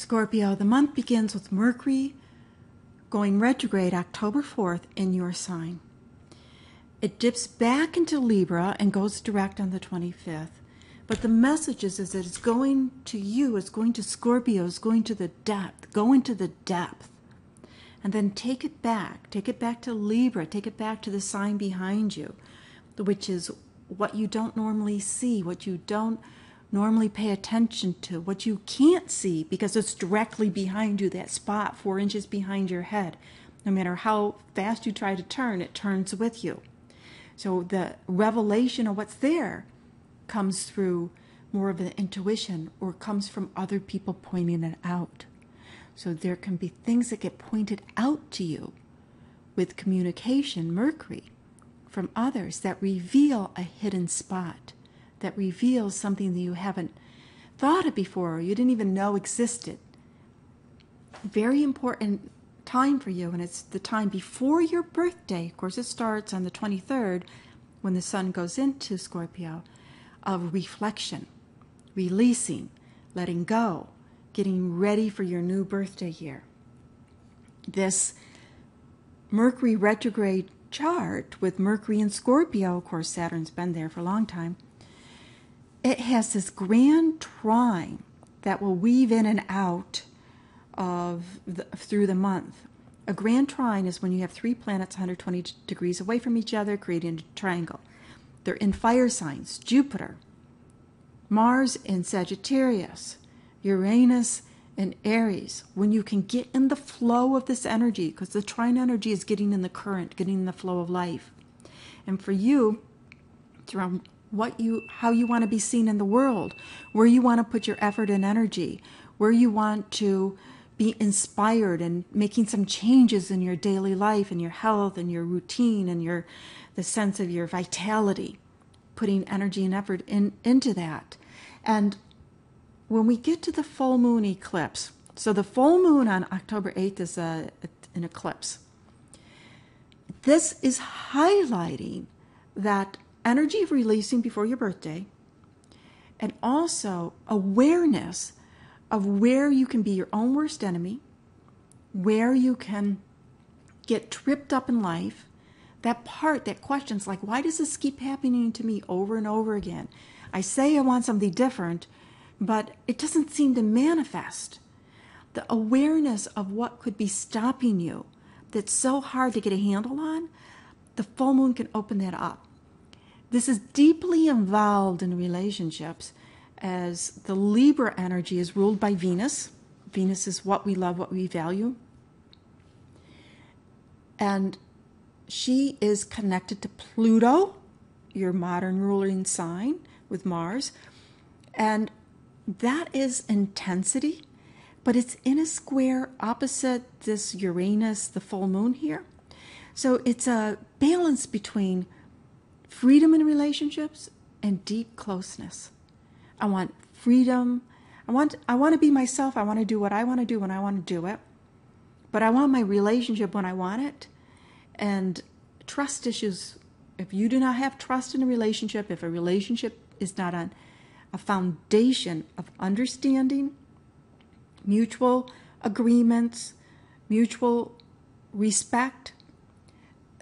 Scorpio, the month begins with Mercury going retrograde October 4th in your sign. It dips back into Libra and goes direct on the 25th. But the message is, is that it's going to you, it's going to Scorpio, it's going to the depth, go into the depth. And then take it back, take it back to Libra, take it back to the sign behind you, which is what you don't normally see, what you don't normally pay attention to, what you can't see because it's directly behind you, that spot four inches behind your head. No matter how fast you try to turn, it turns with you. So the revelation of what's there comes through more of an intuition or comes from other people pointing it out. So there can be things that get pointed out to you with communication, Mercury, from others that reveal a hidden spot that reveals something that you haven't thought of before or you didn't even know existed. Very important time for you, and it's the time before your birthday. Of course, it starts on the 23rd when the sun goes into Scorpio of reflection, releasing, letting go, getting ready for your new birthday year. This Mercury retrograde chart with Mercury in Scorpio, of course, Saturn's been there for a long time it has this grand trine that will weave in and out of the, through the month. A grand trine is when you have three planets 120 degrees away from each other, creating a triangle. They're in fire signs Jupiter, Mars in Sagittarius, Uranus in Aries. When you can get in the flow of this energy, because the trine energy is getting in the current, getting in the flow of life. And for you, around what you how you want to be seen in the world, where you want to put your effort and energy, where you want to be inspired and making some changes in your daily life and your health and your routine and your the sense of your vitality, putting energy and effort in, into that. And when we get to the full moon eclipse, so the full moon on October 8th is a, an eclipse. This is highlighting that energy of releasing before your birthday, and also awareness of where you can be your own worst enemy, where you can get tripped up in life. That part that questions, like, why does this keep happening to me over and over again? I say I want something different, but it doesn't seem to manifest. The awareness of what could be stopping you that's so hard to get a handle on, the full moon can open that up. This is deeply involved in relationships as the Libra energy is ruled by Venus. Venus is what we love, what we value. And she is connected to Pluto, your modern ruling sign with Mars. And that is intensity, but it's in a square opposite this Uranus, the full moon here. So it's a balance between freedom in relationships and deep closeness. I want freedom. I want I want to be myself. I want to do what I want to do when I want to do it. But I want my relationship when I want it. And trust issues if you do not have trust in a relationship, if a relationship is not on a foundation of understanding, mutual agreements, mutual respect,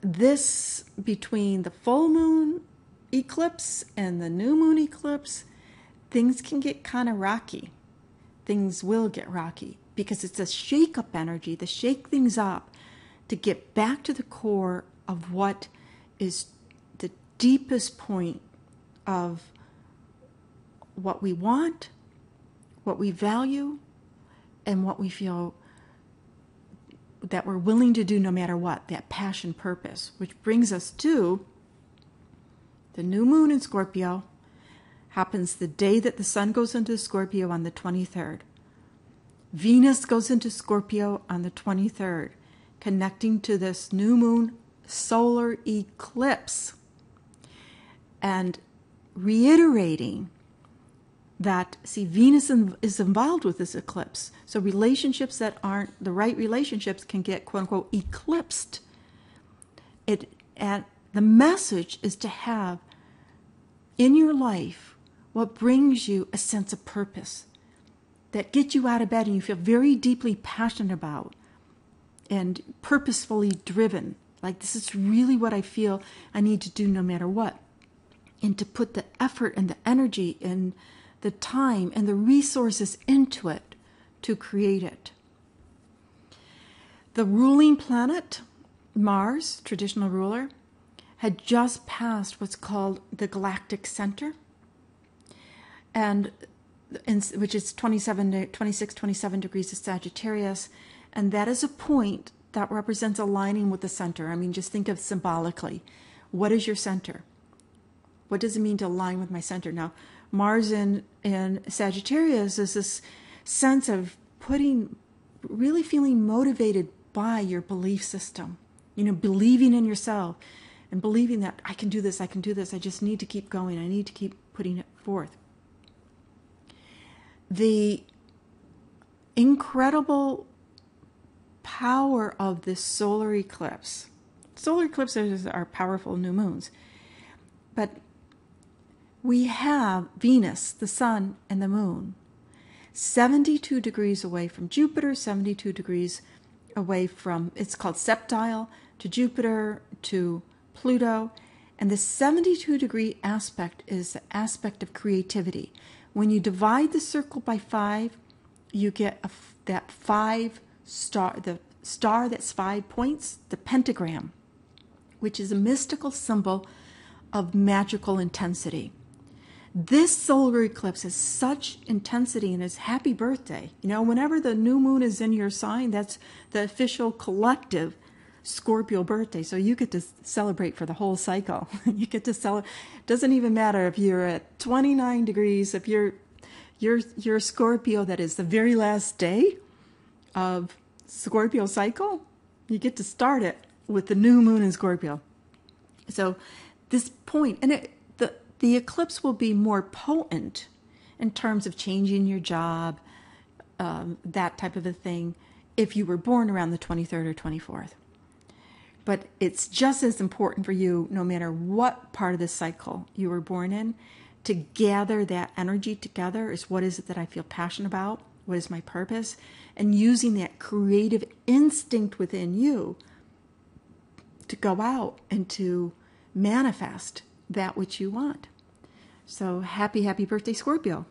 this between the full moon eclipse and the new moon eclipse, things can get kind of rocky. Things will get rocky because it's a shake up energy to shake things up, to get back to the core of what is the deepest point of what we want, what we value, and what we feel that we're willing to do no matter what, that passion purpose, which brings us to the new moon in Scorpio happens the day that the sun goes into Scorpio on the 23rd. Venus goes into Scorpio on the 23rd, connecting to this new moon solar eclipse and reiterating that see venus is involved with this eclipse so relationships that aren't the right relationships can get quote unquote eclipsed it and the message is to have in your life what brings you a sense of purpose that get you out of bed and you feel very deeply passionate about and purposefully driven. Like, this is really what I feel I need to do no matter what. And to put the effort and the energy and the time and the resources into it to create it. The ruling planet, Mars, traditional ruler, had just passed what's called the galactic center, and which is 27, 26, 27 degrees of Sagittarius, and that is a point that represents aligning with the center. I mean, just think of symbolically. What is your center? What does it mean to align with my center? Now, Mars in, in Sagittarius is this sense of putting, really feeling motivated by your belief system. You know, believing in yourself and believing that I can do this, I can do this, I just need to keep going, I need to keep putting it forth. The incredible power of this solar eclipse. Solar eclipses are powerful new moons, but we have Venus, the Sun, and the Moon 72 degrees away from Jupiter, 72 degrees away from, it's called septile to Jupiter, to Pluto. And the 72 degree aspect is the aspect of creativity. When you divide the circle by five, you get a, that five star, the star that's five points, the pentagram, which is a mystical symbol of magical intensity. This solar eclipse has such intensity and it's happy birthday. You know, whenever the new moon is in your sign, that's the official collective Scorpio birthday. So you get to celebrate for the whole cycle. you get to celebrate. Doesn't even matter if you're at 29 degrees, if you're you're you're Scorpio that is the very last day of Scorpio cycle, you get to start it with the new moon in Scorpio. So this point, and it, the eclipse will be more potent in terms of changing your job, um, that type of a thing, if you were born around the 23rd or 24th. But it's just as important for you, no matter what part of the cycle you were born in, to gather that energy together is what is it that I feel passionate about? What is my purpose? And using that creative instinct within you to go out and to manifest that which you want. So happy, happy birthday, Scorpio.